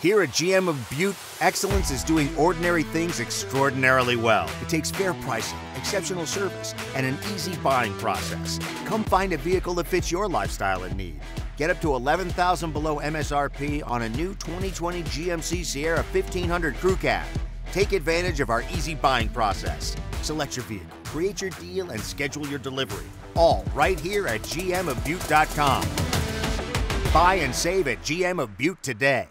Here at GM of Butte, excellence is doing ordinary things extraordinarily well. It takes fair pricing, exceptional service, and an easy buying process. Come find a vehicle that fits your lifestyle and need. Get up to 11,000 below MSRP on a new 2020 GMC Sierra 1500 Crew Cab. Take advantage of our easy buying process. Select your vehicle, create your deal, and schedule your delivery. All right here at gmofbutte.com. Buy and save at GM of Butte today.